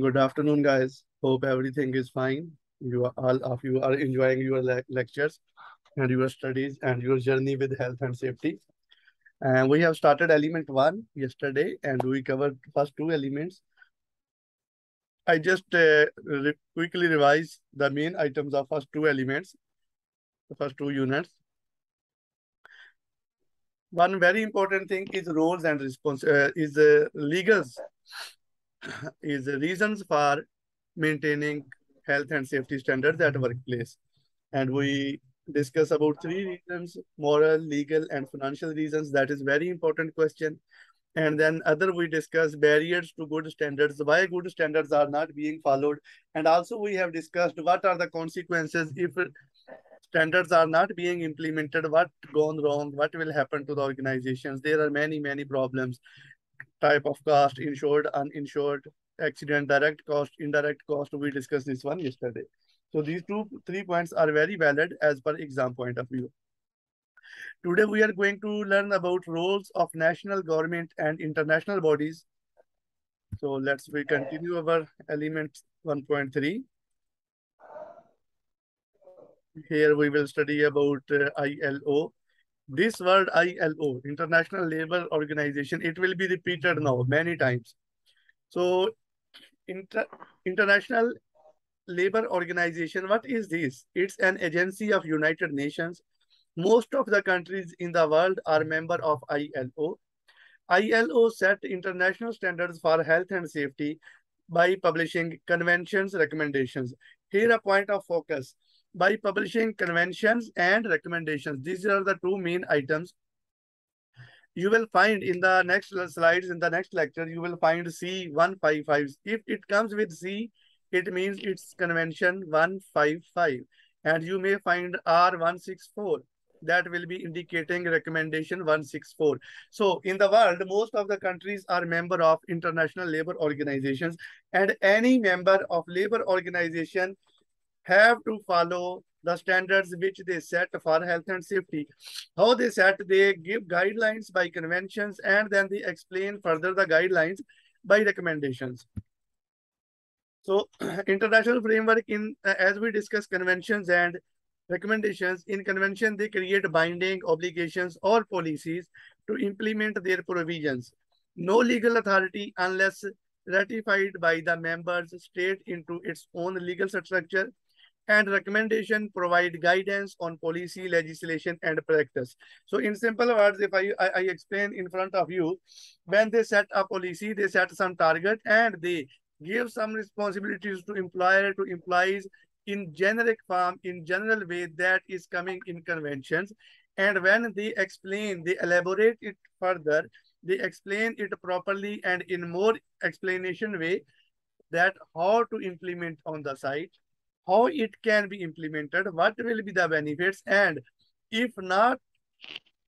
Good afternoon, guys. Hope everything is fine. You are all of you are enjoying your le lectures and your studies and your journey with health and safety. And we have started element one yesterday, and we covered first two elements. I just uh, re quickly revise the main items of first two elements, the first two units. One very important thing is roles and response uh, is uh, legals is the reasons for maintaining health and safety standards at workplace. And we discuss about three reasons, moral, legal, and financial reasons. That is very important question. And then other we discuss barriers to good standards, why good standards are not being followed. And also we have discussed what are the consequences if standards are not being implemented, what gone wrong, what will happen to the organizations. There are many, many problems type of cost, insured, uninsured, accident, direct cost, indirect cost. We discussed this one yesterday. So these two, three points are very valid as per exam point of view. Today we are going to learn about roles of national government and international bodies. So let's we continue our element 1.3. Here we will study about uh, ILO, this word ILO, International Labour Organization, it will be repeated now many times. So inter International Labour Organization, what is this? It's an agency of United Nations. Most of the countries in the world are member of ILO. ILO set international standards for health and safety by publishing conventions recommendations. Here a point of focus by publishing conventions and recommendations. These are the two main items. You will find in the next slides, in the next lecture, you will find C155. If it comes with C, it means it's convention 155. And you may find R164 that will be indicating recommendation 164. So in the world, most of the countries are member of international labor organizations and any member of labor organization have to follow the standards which they set for health and safety. How they set, they give guidelines by conventions and then they explain further the guidelines by recommendations. So international framework in, uh, as we discuss conventions and recommendations, in convention, they create binding obligations or policies to implement their provisions. No legal authority unless ratified by the members state into its own legal structure and recommendation provide guidance on policy, legislation, and practice. So in simple words, if I, I, I, explain in front of you, when they set a policy, they set some target and they give some responsibilities to employer, to employees in generic form, in general way that is coming in conventions. And when they explain, they elaborate it further, they explain it properly and in more explanation way that how to implement on the site how it can be implemented, what will be the benefits, and if not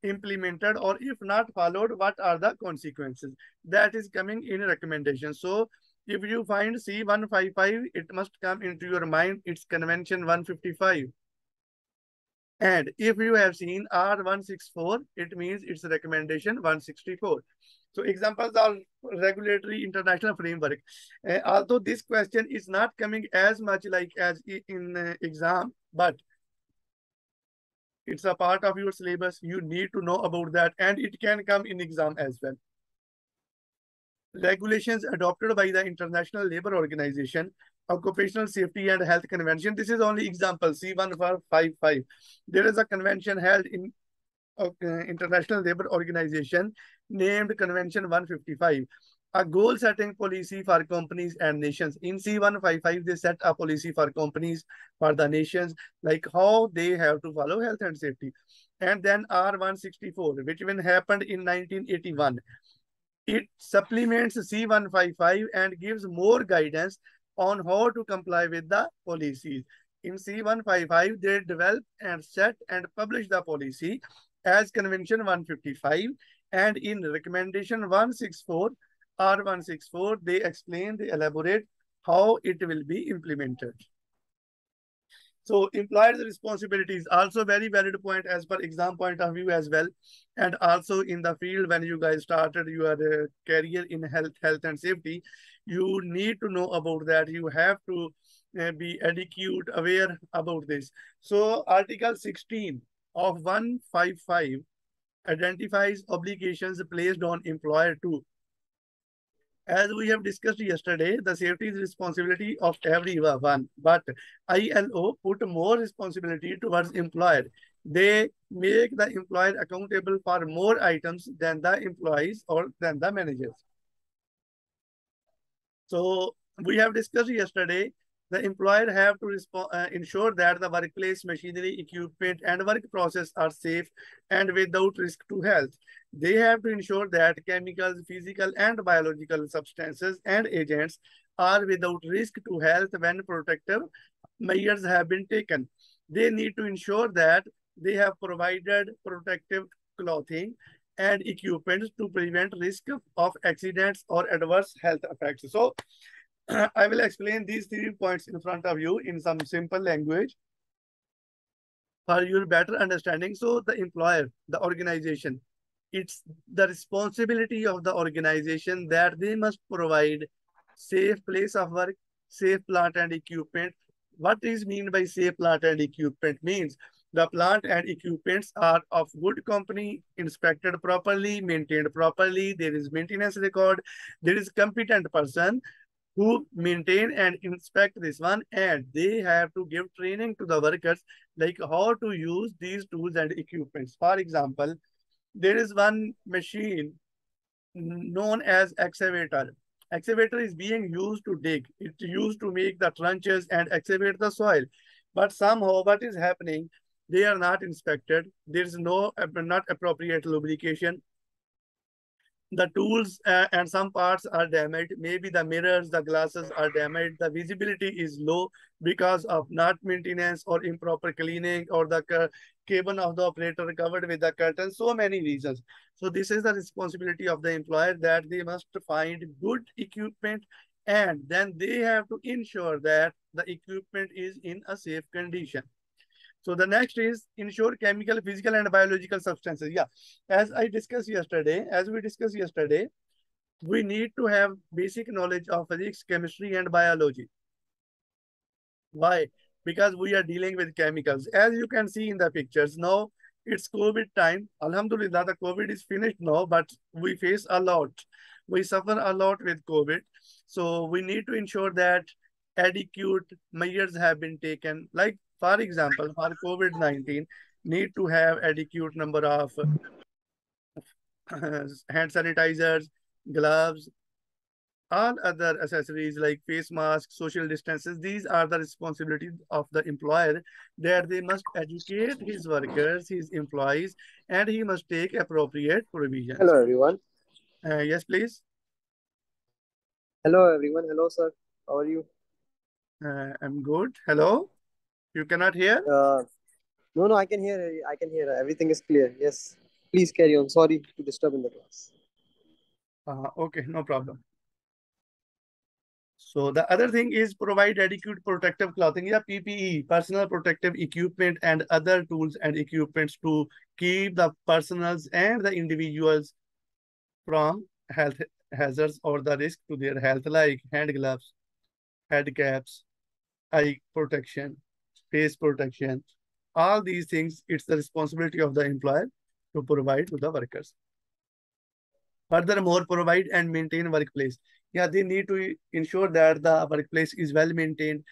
implemented or if not followed, what are the consequences? That is coming in recommendation. So if you find C155, it must come into your mind, it's convention 155. And if you have seen R164, it means it's recommendation 164. So examples are regulatory international framework. Uh, although this question is not coming as much like as in uh, exam, but it's a part of your syllabus. You need to know about that and it can come in exam as well. Regulations adopted by the International Labour Organization, Occupational Safety and Health Convention. This is only example, C1455. There is a convention held in uh, International Labour Organization named Convention 155, a goal-setting policy for companies and nations. In C155, they set a policy for companies, for the nations, like how they have to follow health and safety. And then R164, which even happened in 1981, it supplements C155 and gives more guidance on how to comply with the policies. In C155, they develop and set and publish the policy as Convention 155 and in recommendation 164 or 164, they explain, they elaborate how it will be implemented. So employer's responsibility is also very valid point as per exam point of view as well. And also in the field when you guys started your uh, career in health, health and safety, you need to know about that. You have to uh, be adequate, aware about this. So Article 16 of 155 identifies obligations placed on employer to as we have discussed yesterday, the safety is responsibility of everyone, but ILO put more responsibility towards employer. They make the employer accountable for more items than the employees or than the managers. So we have discussed yesterday, the employer have to uh, ensure that the workplace machinery, equipment, and work process are safe and without risk to health. They have to ensure that chemicals, physical and biological substances and agents are without risk to health when protective measures have been taken. They need to ensure that they have provided protective clothing and equipment to prevent risk of accidents or adverse health effects. So I will explain these three points in front of you in some simple language for your better understanding. So the employer, the organization, it's the responsibility of the organization that they must provide safe place of work, safe plant and equipment. What is mean by safe plant and equipment means the plant and equipments are of good company, inspected properly, maintained properly. There is maintenance record. There is competent person who maintain and inspect this one and they have to give training to the workers like how to use these tools and equipments. For example, there is one machine known as excavator. Excavator is being used to dig. It's used to make the trenches and excavate the soil. But somehow what is happening, they are not inspected. There is no not appropriate lubrication the tools uh, and some parts are damaged. Maybe the mirrors, the glasses are damaged. The visibility is low because of not maintenance or improper cleaning or the cabin of the operator covered with the curtain. So many reasons. So this is the responsibility of the employer that they must find good equipment and then they have to ensure that the equipment is in a safe condition. So the next is ensure chemical, physical, and biological substances. Yeah, as I discussed yesterday, as we discussed yesterday, we need to have basic knowledge of physics, chemistry, and biology. Why? Because we are dealing with chemicals. As you can see in the pictures, now it's COVID time. Alhamdulillah, the COVID is finished now, but we face a lot. We suffer a lot with COVID. So we need to ensure that adequate measures have been taken. Like for example, for COVID-19, need to have adequate number of hand sanitizers, gloves, all other accessories like face masks, social distances. These are the responsibilities of the employer that they must educate his workers, his employees, and he must take appropriate provisions. Hello, everyone. Uh, yes, please. Hello, everyone. Hello, sir. How are you? Uh, I'm good. Hello. You cannot hear? Uh, no, no, I can hear. I can hear. Everything is clear. Yes. Please carry on. Sorry to disturb in the class. Uh, okay, no problem. So the other thing is provide adequate protective clothing, yeah, PPE, personal protective equipment and other tools and equipments to keep the personals and the individuals from health hazards or the risk to their health like hand gloves, head caps, eye protection, face protection, all these things, it's the responsibility of the employer to provide to the workers. Furthermore, provide and maintain workplace. Yeah, they need to ensure that the workplace is well maintained.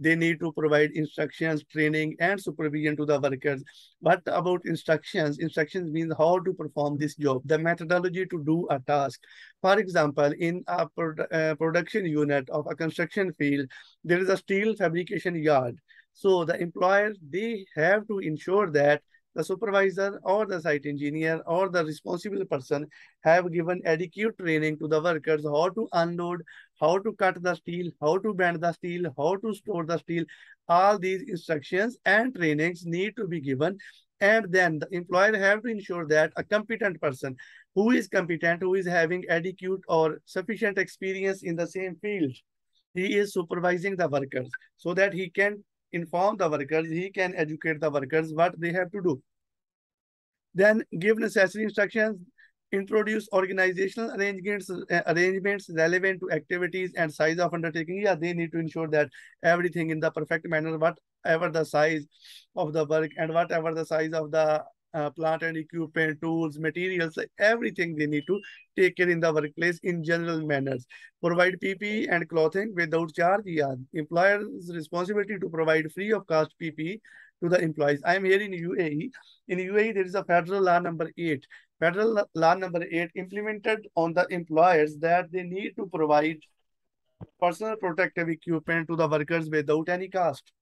They need to provide instructions, training, and supervision to the workers. What about instructions? Instructions means how to perform this job, the methodology to do a task. For example, in a uh, production unit of a construction field, there is a steel fabrication yard so the employer, they have to ensure that the supervisor or the site engineer or the responsible person have given adequate training to the workers how to unload, how to cut the steel, how to bend the steel, how to store the steel. All these instructions and trainings need to be given. And then the employer have to ensure that a competent person who is competent, who is having adequate or sufficient experience in the same field, he is supervising the workers so that he can inform the workers, he can educate the workers what they have to do. Then give necessary instructions, introduce organizational arrangements uh, arrangements relevant to activities and size of undertaking. Yeah, they need to ensure that everything in the perfect manner, whatever the size of the work and whatever the size of the uh, plant and equipment, tools, materials, everything they need to take care in the workplace in general manners. Provide PPE and clothing without charge. Yeah, employer's responsibility to provide free of cost PPE to the employees. I am here in UAE. In UAE, there is a federal law number 8. Federal law number 8 implemented on the employers that they need to provide personal protective equipment to the workers without any cost.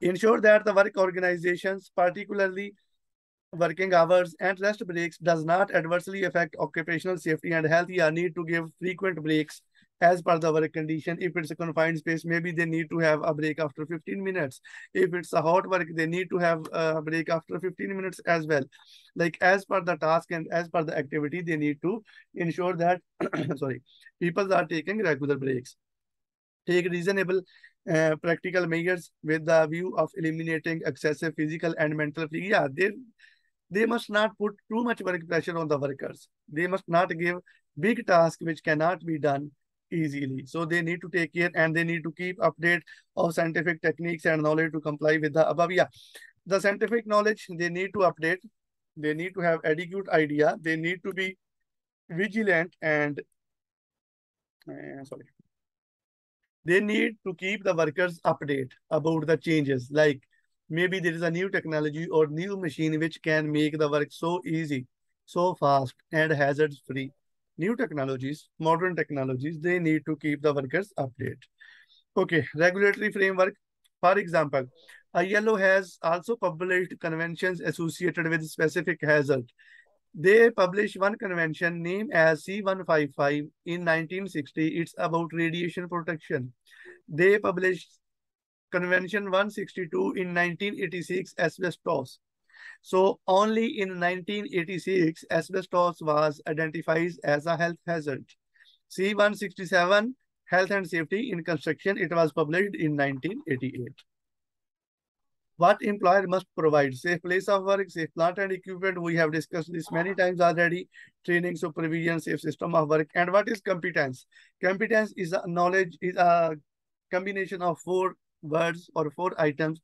Ensure that the work organizations, particularly working hours and rest breaks, does not adversely affect occupational safety and health. You need to give frequent breaks as per the work condition. If it's a confined space, maybe they need to have a break after 15 minutes. If it's a hot work, they need to have a break after 15 minutes as well. Like as per the task and as per the activity, they need to ensure that, sorry, people are taking regular breaks. Take reasonable uh, practical measures with the view of eliminating excessive physical and mental fatigue. Yeah, they, they must not put too much work pressure on the workers. They must not give big tasks which cannot be done easily. So they need to take care and they need to keep update of scientific techniques and knowledge to comply with the above. Yeah, the scientific knowledge they need to update. They need to have adequate idea. They need to be vigilant and uh, sorry they need to keep the workers update about the changes. Like maybe there is a new technology or new machine which can make the work so easy, so fast and hazards free. New technologies, modern technologies, they need to keep the workers update. Okay, regulatory framework. For example, ILO has also published conventions associated with specific hazard they published one convention named as C155 in 1960. It's about radiation protection. They published Convention 162 in 1986, asbestos. So only in 1986, asbestos was identified as a health hazard. C167, health and safety in construction, it was published in 1988 what employer must provide? Safe place of work safe plant and equipment. We have discussed this many times already. Training supervision safe system of work. And what is competence? Competence is a knowledge is a combination of four words or four items.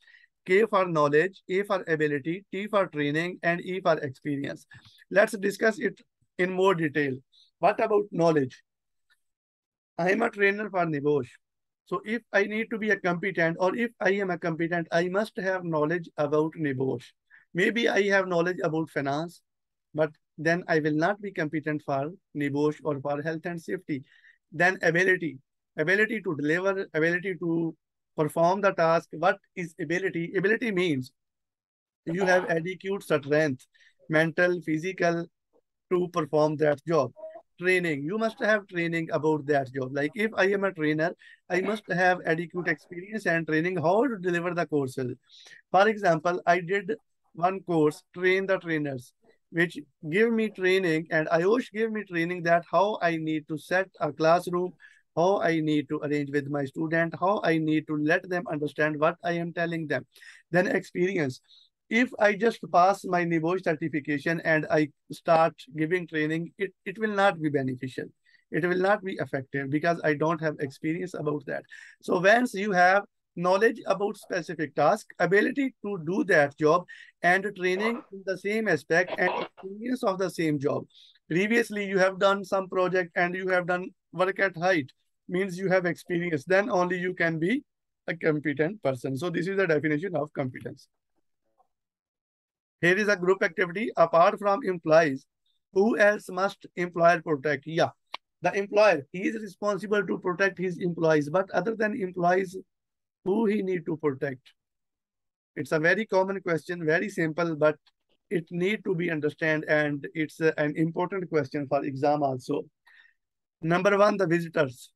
K for knowledge a for ability t for training and e for experience. Let's discuss it in more detail. What about knowledge? I am a trainer for NEBOSH so if I need to be a competent or if I am a competent, I must have knowledge about NEBOSH. Maybe I have knowledge about finance, but then I will not be competent for NEBOSH or for health and safety. Then ability, ability to deliver, ability to perform the task. What is ability? Ability means you have adequate strength, mental, physical, to perform that job training. You must have training about that job. Like if i am a trainer i must have adequate experience and training how to deliver the courses. For example i did one course train the trainers which give me training and IOSH gave me training that how I need to set a classroom, how I need to arrange with my student, how I need to let them understand what I am telling them. Then experience if I just pass my NEBOSH certification and I start giving training, it, it will not be beneficial. It will not be effective because I don't have experience about that. So once you have knowledge about specific task, ability to do that job, and training in the same aspect and experience of the same job. Previously, you have done some project and you have done work at height, means you have experience. Then only you can be a competent person. So this is the definition of competence. Here is a group activity apart from employees. Who else must employer protect? Yeah, the employer, he is responsible to protect his employees. But other than employees, who he need to protect? It's a very common question, very simple, but it need to be understand and it's an important question for exam also. Number one, the visitors.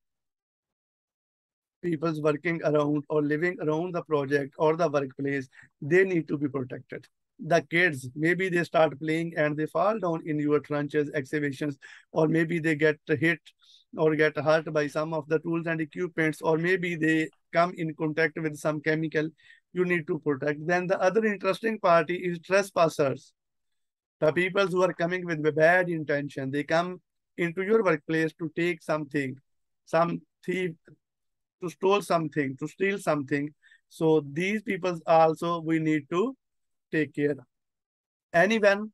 People's working around or living around the project or the workplace, they need to be protected the kids maybe they start playing and they fall down in your trenches exhibitions or maybe they get hit or get hurt by some of the tools and equipments, or maybe they come in contact with some chemical you need to protect. Then the other interesting party is trespassers. The people who are coming with bad intention, they come into your workplace to take something, some thief, to steal something, to steal something. So these people also we need to take care. Anyone,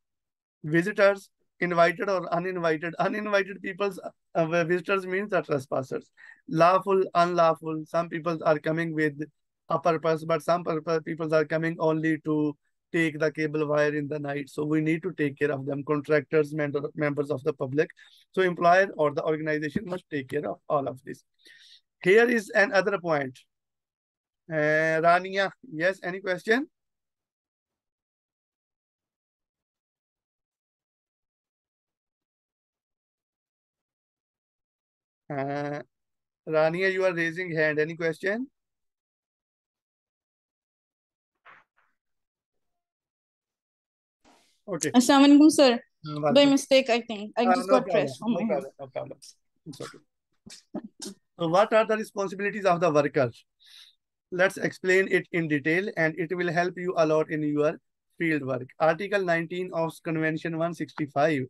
visitors, invited or uninvited, uninvited people's uh, visitors means the trespassers. Lawful, unlawful. Some people are coming with a purpose, but some people are coming only to take the cable wire in the night. So we need to take care of them, contractors, members of the public. So employer or the organization must take care of all of this. Here is another point. Uh, Rania, yes, any question? Uh, Rania, you are raising hand. Any question? Okay. Assalamualaikum, sir. By mistake, I think. I uh, just no got pressed no problem, no problem. It's okay. So what are the responsibilities of the worker? Let's explain it in detail and it will help you a lot in your field work. Article 19 of Convention 165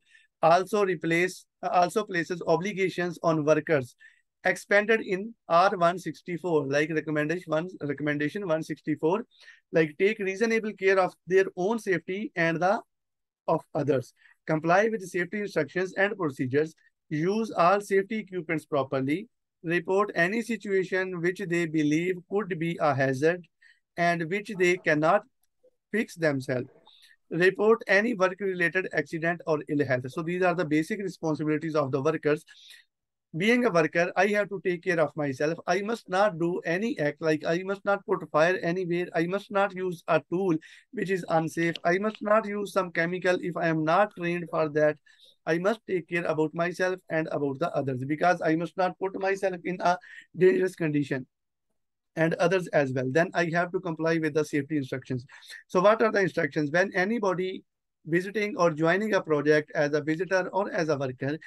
also replace also places obligations on workers. Expanded in R164, like recommendation one, recommendation 164, like take reasonable care of their own safety and the of others, comply with safety instructions and procedures, use all safety equipments properly, report any situation which they believe could be a hazard and which they cannot fix themselves. Report any work-related accident or ill health. So these are the basic responsibilities of the workers being a worker, I have to take care of myself. I must not do any act like I must not put fire anywhere. I must not use a tool which is unsafe. I must not use some chemical if I am not trained for that. I must take care about myself and about the others because I must not put myself in a dangerous condition and others as well. Then I have to comply with the safety instructions. So what are the instructions? When anybody visiting or joining a project as a visitor or as a worker,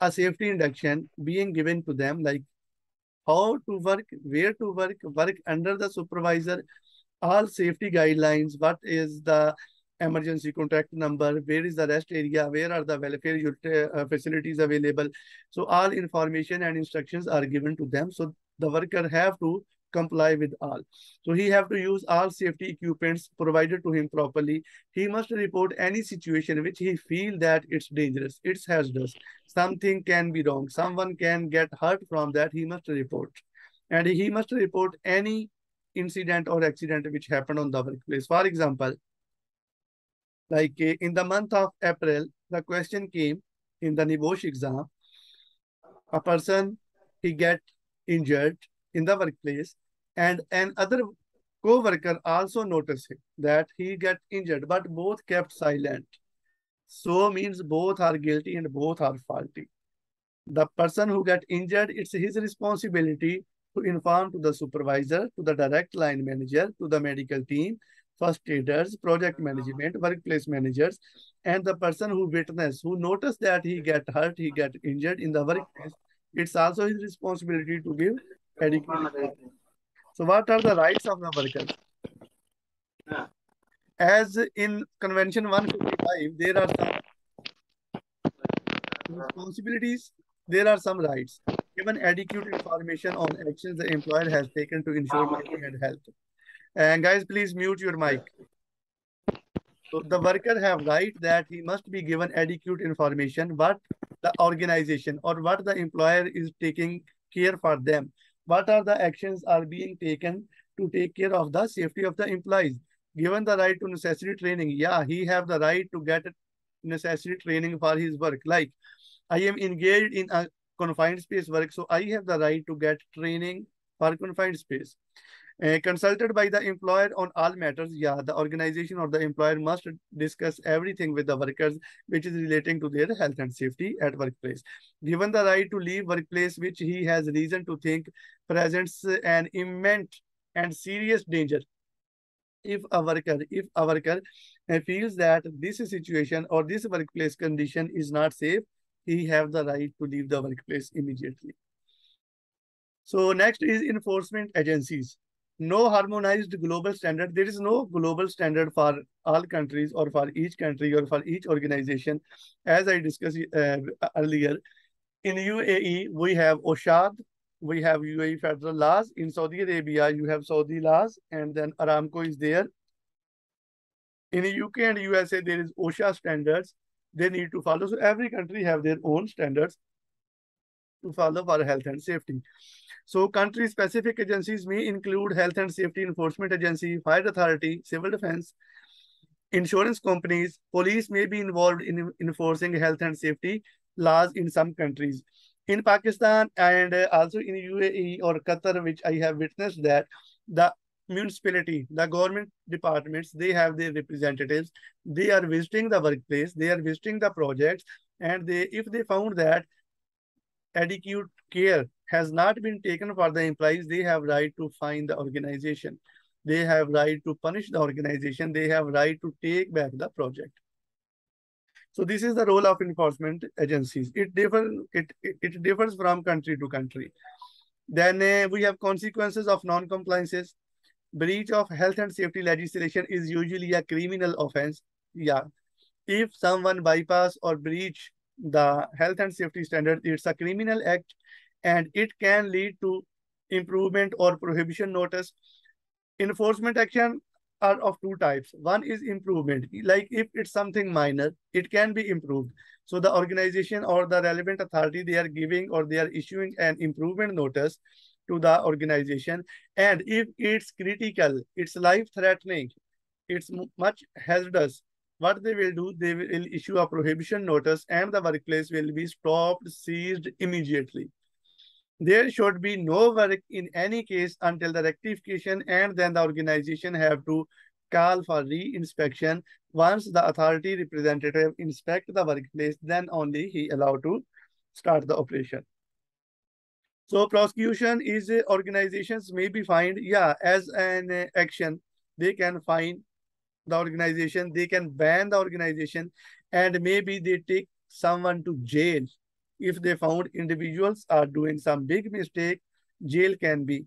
a safety induction being given to them, like how to work, where to work, work under the supervisor, all safety guidelines, what is the emergency contact number, where is the rest area, where are the welfare uh, facilities available. So all information and instructions are given to them. So the worker have to comply with all. So he have to use all safety equipments provided to him properly. He must report any situation which he feel that it's dangerous, it's hazardous. Something can be wrong. Someone can get hurt from that. He must report. And he must report any incident or accident which happened on the workplace. For example, like eh, in the month of April, the question came in the NEBOSH exam, a person, he get injured in the workplace and another co-worker also noticed that he get injured, but both kept silent. So means both are guilty and both are faulty. The person who get injured, it's his responsibility to inform to the supervisor, to the direct line manager, to the medical team, first aiders, project management, workplace managers, and the person who witnessed, who noticed that he get hurt, he get injured in the workplace, it's also his responsibility to give adequate so what are the rights of the workers? As in Convention 155, there are some responsibilities, there are some rights. Given adequate information on actions the employer has taken to ensure ah, safety and health. And guys, please mute your mic. So the worker have right that he must be given adequate information what the organization or what the employer is taking care for them what are the actions are being taken to take care of the safety of the employees? Given the right to necessary training. Yeah he have the right to get necessary training for his work. Like i am engaged in a confined space work so i have the right to get training for confined space uh, consulted by the employer on all matters, yeah, the organization or the employer must discuss everything with the workers which is relating to their health and safety at workplace. Given the right to leave workplace which he has reason to think presents an immense and serious danger. If a worker, if a worker feels that this situation or this workplace condition is not safe, he have the right to leave the workplace immediately. So next is enforcement agencies. No harmonized global standard. There is no global standard for all countries or for each country or for each organization. As I discussed uh, earlier, in UAE, we have OSHAD, we have UAE federal laws. In Saudi Arabia, you have Saudi laws, and then Aramco is there. In the UK and USA, there is OSHA standards they need to follow. So every country have their own standards to follow for health and safety. So country-specific agencies may include health and safety enforcement agency, fire authority, civil defense, insurance companies, police may be involved in enforcing health and safety laws in some countries. In Pakistan and uh, also in UAE or Qatar, which I have witnessed that the municipality, the government departments, they have their representatives. They are visiting the workplace, they are visiting the projects, and they if they found that adequate care has not been taken for the employees, they have right to fine the organization. They have right to punish the organization. They have right to take back the project. So this is the role of enforcement agencies. It differs, it, it, it differs from country to country. Then uh, we have consequences of non-compliances breach of health and safety legislation is usually a criminal offense. Yeah. If someone bypass or breach the health and safety standard, it's a criminal act and it can lead to improvement or prohibition notice. Enforcement action are of two types. One is improvement. Like if it's something minor, it can be improved. So the organization or the relevant authority, they are giving or they are issuing an improvement notice to the organization. And if it's critical, it's life-threatening, it's much hazardous, what they will do, they will issue a prohibition notice and the workplace will be stopped, seized immediately. There should be no work in any case until the rectification and then the organization have to call for re-inspection. Once the authority representative inspect the workplace, then only he allowed to start the operation. So prosecution is organizations may be fined, yeah, as an action, they can fine the organization, they can ban the organization, and maybe they take someone to jail. If they found individuals are doing some big mistake, jail can be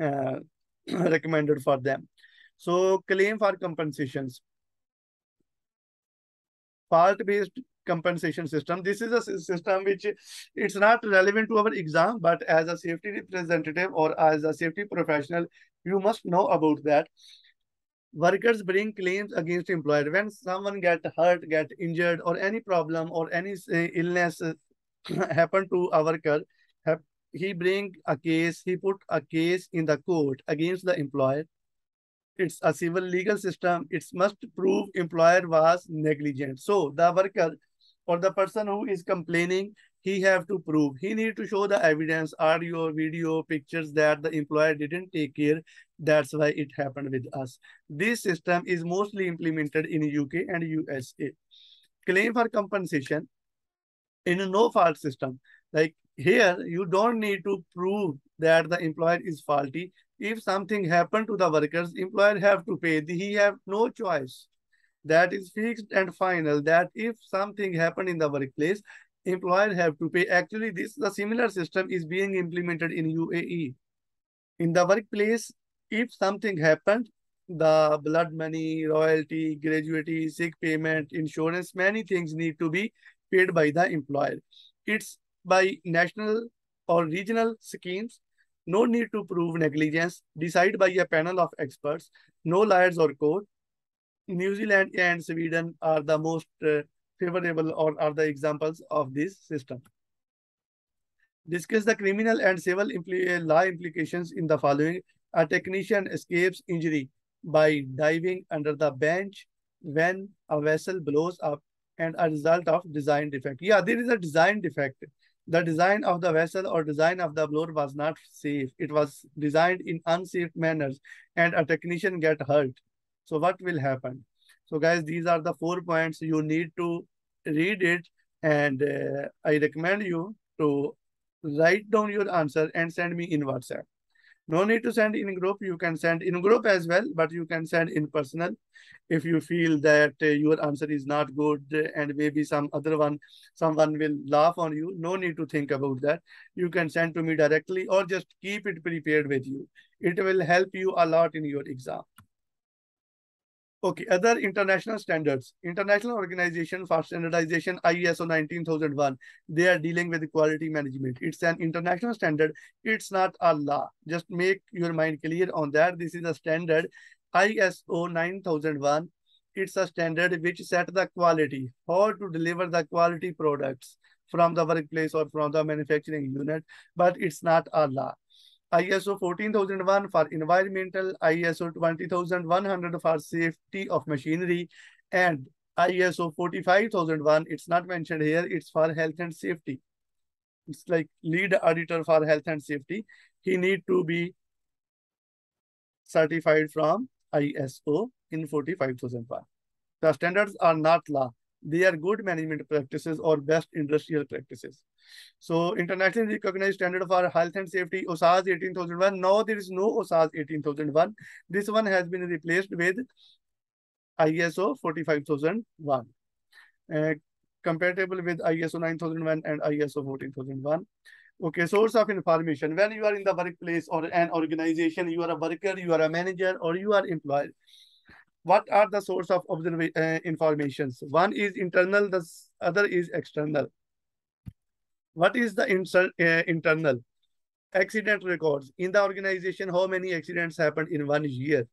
uh, recommended for them. So claim for compensations. Fault-based compensation system. This is a system which it's not relevant to our exam, but as a safety representative or as a safety professional, you must know about that. Workers bring claims against employer when someone get hurt, get injured, or any problem or any eh, illness eh, happen to a worker. He bring a case, he put a case in the court against the employer it's a civil legal system. It must prove employer was negligent. So the worker or the person who is complaining, he have to prove. He need to show the evidence, audio, video, pictures that the employer didn't take care. That's why it happened with us. This system is mostly implemented in UK and USA. Claim for compensation in a no-fault system. Like here, you don't need to prove that the employer is faulty. If something happened to the workers, employer have to pay. He have no choice that is fixed and final that if something happened in the workplace, employer have to pay. Actually, this the similar system is being implemented in UAE. In the workplace, if something happened, the blood money, royalty, gratuity, sick payment, insurance, many things need to be paid by the employer. It's by national or regional schemes. No need to prove negligence. Decide by a panel of experts. No lawyers or court. New Zealand and Sweden are the most uh, favorable or are the examples of this system. Discuss the criminal and civil impl eh, law implications in the following. A technician escapes injury by diving under the bench when a vessel blows up and a result of design defect. Yeah, there is a design defect. The design of the vessel or design of the blower was not safe. It was designed in unsafe manners and a technician get hurt. So what will happen? So guys, these are the four points you need to read it. And uh, I recommend you to write down your answer and send me in WhatsApp. No need to send in group. You can send in group as well, but you can send in personal. If you feel that uh, your answer is not good and maybe some other one, someone will laugh on you, no need to think about that. You can send to me directly or just keep it prepared with you. It will help you a lot in your exam. Okay, other international standards. International Organization for Standardization, ISO 19001. They are dealing with quality management. It's an international standard. It's not a law. Just make your mind clear on that. This is a standard, ISO 9001. It's a standard which set the quality, how to deliver the quality products from the workplace or from the manufacturing unit, but it's not a law. ISO 14001 for environmental, ISO 20100 for safety of machinery, and ISO 45001, it's not mentioned here, it's for health and safety. It's like lead auditor for health and safety. He need to be certified from ISO in 45001. The standards are not law. They are good management practices or best industrial practices. So internationally recognized standard for health and safety, OHSAS 18001. Now there is no OHSAS 18001. This one has been replaced with ISO 45001. Uh, compatible with ISO 9001 and ISO 14001. Okay, source of information. When you are in the workplace or an organization, you are a worker, you are a manager, or you are employed. What are the source of observa uh, informations? One is internal, the other is external. What is the uh, internal? Accident records. In the organization, how many accidents happened in one year?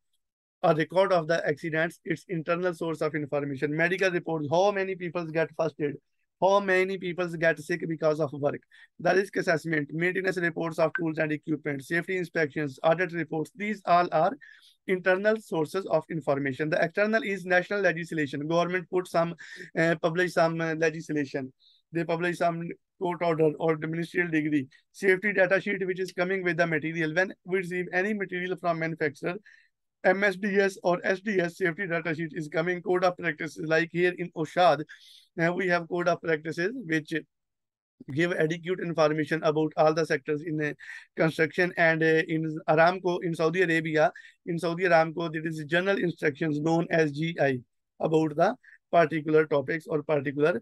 A record of the accidents, its internal source of information. Medical reports, how many people get first aid? How many people get sick because of work? The risk assessment, maintenance reports of tools and equipment, safety inspections, audit reports. These all are internal sources of information. The external is national legislation. Government put some, uh, publish some uh, legislation. They publish some court order or the ministerial degree, safety data sheet which is coming with the material. When we receive any material from manufacturer, MSDS or SDS safety data sheet is coming code of practices like here in OSHAD. Now we have code of practices which give adequate information about all the sectors in uh, construction and uh, in Aramco in Saudi Arabia. In Saudi Aramco, there is general instructions known as GI about the particular topics or particular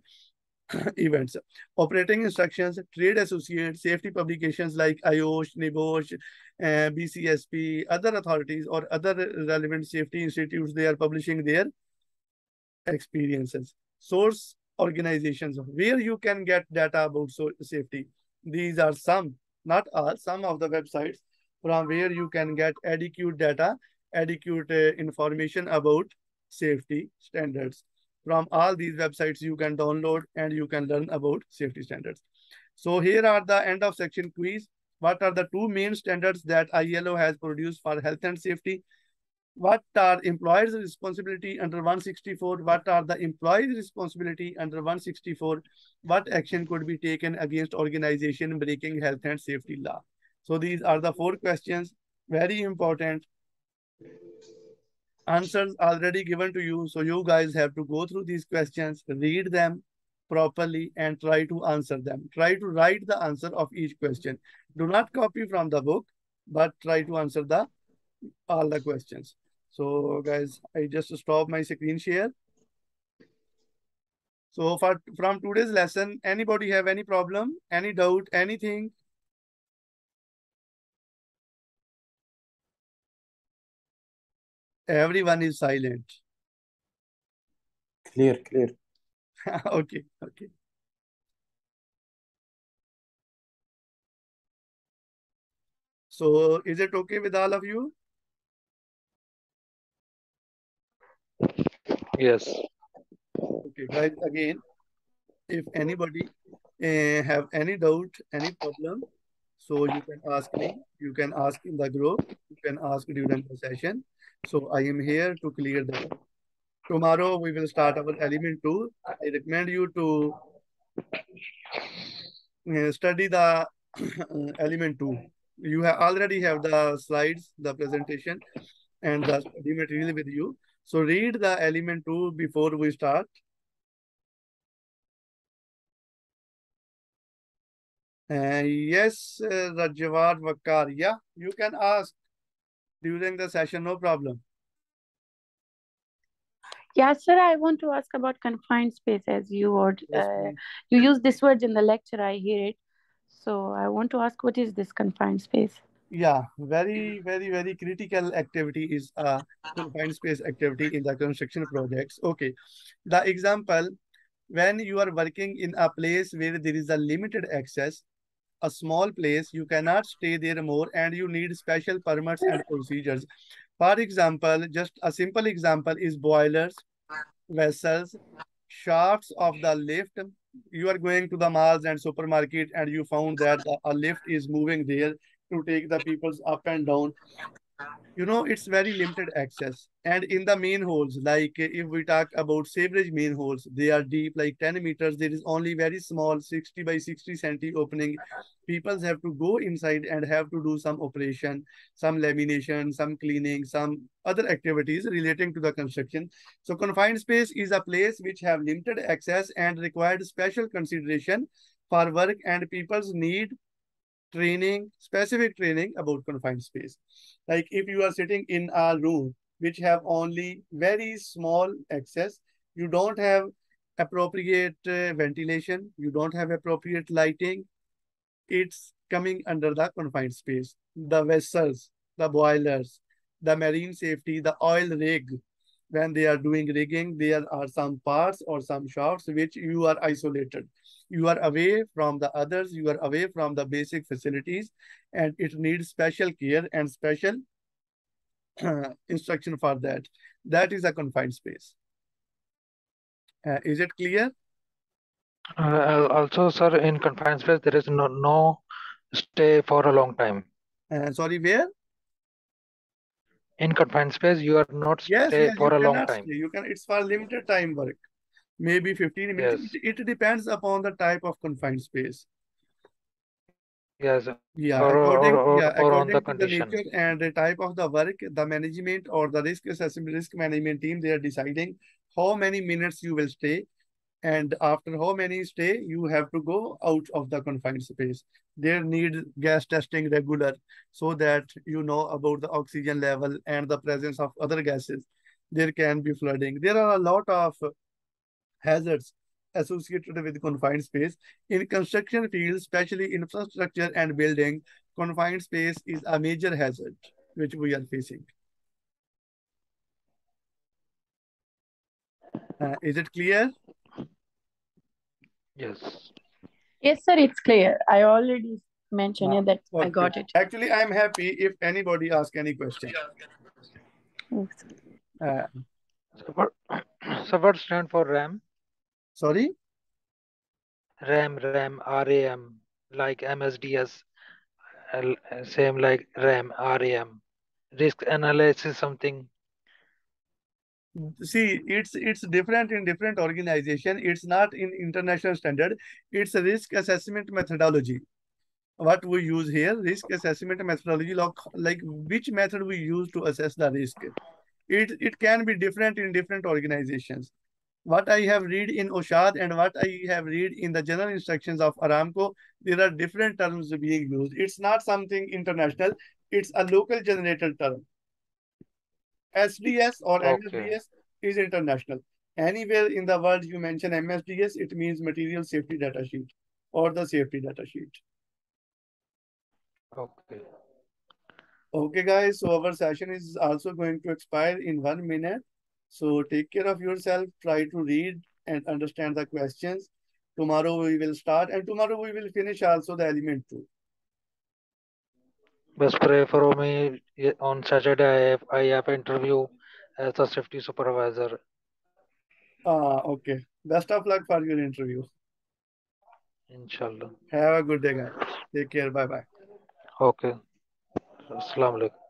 events. Operating instructions, trade associates, safety publications like IOSH, NEBOSH, uh, BCSP, other authorities or other relevant safety institutes, they are publishing their experiences. Source organizations where you can get data about so safety. These are some, not all, some of the websites from where you can get adequate data, adequate uh, information about safety standards. From all these websites, you can download and you can learn about safety standards. So here are the end of section quiz. What are the two main standards that ILO has produced for health and safety? What are employers' responsibility under 164? What are the employees' responsibility under 164? What action could be taken against organization breaking health and safety law? So these are the four questions, very important answers already given to you. So you guys have to go through these questions, read them properly and try to answer them. Try to write the answer of each question. Do not copy from the book, but try to answer the all the questions. So guys, I just stop my screen share. So for from today's lesson, anybody have any problem, any doubt, anything? Everyone is silent. Clear, clear. okay, okay. So is it okay with all of you? Yes. Okay, guys, again, if anybody uh, have any doubt, any problem, so you can ask me, you can ask in the group, you can ask during the session. So I am here to clear that. Tomorrow we will start our element two. I recommend you to uh, study the element two. You have already have the slides, the presentation, and the study material with you. So read the element two before we start. Uh, yes, uh, Rajawar Vakar. Yeah, you can ask during the session, no problem. Yes, sir, I want to ask about confined space as you would Yes, uh, you use this word in the lecture, I hear it. So I want to ask what is this confined space? Yeah, very, very, very critical activity is a confined space activity in the construction projects. Okay, the example, when you are working in a place where there is a limited access, a small place, you cannot stay there more and you need special permits and procedures. For example, just a simple example is boilers, vessels, shafts of the lift. You are going to the malls and supermarket and you found that a lift is moving there to take the people's up and down you know it's very limited access. And in the main holes like uh, if we talk about sewerage main holes they are deep like 10 meters. There is only very small 60 by 60 centi opening. People have to go inside and have to do some operation some lamination some cleaning some other activities relating to the construction. So confined space is a place which have limited access and required special consideration for work and people's need training, specific training about confined space. Like if you are sitting in a room which have only very small access, you don't have appropriate uh, ventilation, you don't have appropriate lighting, it's coming under the confined space. The vessels, the boilers, the marine safety, the oil rig, when they are doing rigging, there are some parts or some shafts which you are isolated you are away from the others, you are away from the basic facilities, and it needs special care and special instruction for that. That is a confined space. Uh, is it clear? Uh, also, sir, in confined space, there is no, no stay for a long time. Uh, sorry, where? In confined space, you are not Yes, stay yes, for a long time. stay. You can. It's for limited time work, maybe 15 minutes. Yes. It, it depends upon the type of confined space. Yes, Yeah, or, according, or, or, yeah, according the to the nature and the type of the work, the management or the risk assessment, risk management team, they are deciding how many minutes you will stay. And after how many stay, you have to go out of the confined space. They need gas testing regular so that you know about the oxygen level and the presence of other gases. There can be flooding. There are a lot of hazards associated with confined space. In construction fields, especially infrastructure and building, confined space is a major hazard which we are facing. Uh, is it clear? Yes. Yes, sir, it's clear. I already mentioned Ah, it that I got it. Actually, I'm happy if anybody asks any question. Yes. Uh, So what, so what stand for RAM? Sorry? RAM, RAM, RAM, like MSDS, uh, same like RAM, RAM. Risk analysis, something. See, it's it's different in different organization. It's not in international standard. It's a risk assessment methodology. What we use here, risk assessment methodology, like, like which method we use to assess the risk. It it can be different in different organizations. What I have read in OSHAD and what I have read in the general instructions of Aramco, there are different terms being used. It's not something international. It's a local generated term. SDS or Okay. MSDS is international. Anywhere in the world you mention MSDS, it means material safety data sheet or the safety data sheet. Okay. Okay, guys. So our session is also going to expire in one minute. So take care of yourself. Try to read and understand the questions. Tomorrow we will start and tomorrow we will finish also the element two. Best pray for me on Saturday. I have, I have interview as a safety supervisor. Ah, okay. Best of luck for your interview. Inshallah. Have a good day, guys. Take care. Bye bye. Okay. Assalamu alaikum.